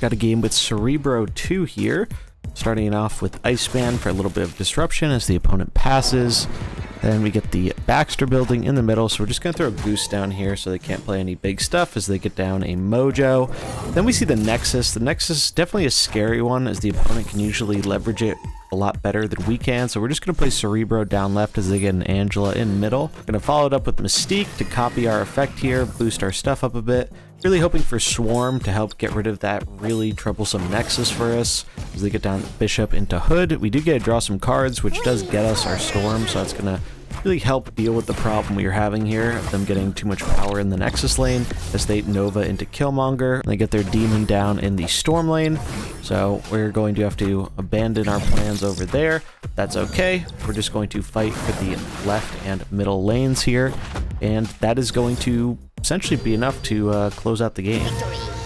Got a game with Cerebro 2 here. Starting off with Iceman for a little bit of disruption as the opponent passes. Then we get the Baxter building in the middle, so we're just going to throw a Goose down here so they can't play any big stuff as they get down a Mojo. Then we see the Nexus. The Nexus is definitely a scary one as the opponent can usually leverage it a lot better than we can, so we're just going to play Cerebro down left as they get an Angela in middle. Going to follow it up with Mystique to copy our effect here, boost our stuff up a bit. Really hoping for Swarm to help get rid of that really troublesome Nexus for us as they get down Bishop into Hood. We do get to draw some cards, which does get us our Storm, so that's going to really help deal with the problem we are having here of them getting too much power in the Nexus lane as they Nova into Killmonger. And they get their Demon down in the Storm lane, so we're going to have to abandon our plans over there. That's okay. We're just going to fight for the left and middle lanes here, and that is going to essentially be enough to uh, close out the game.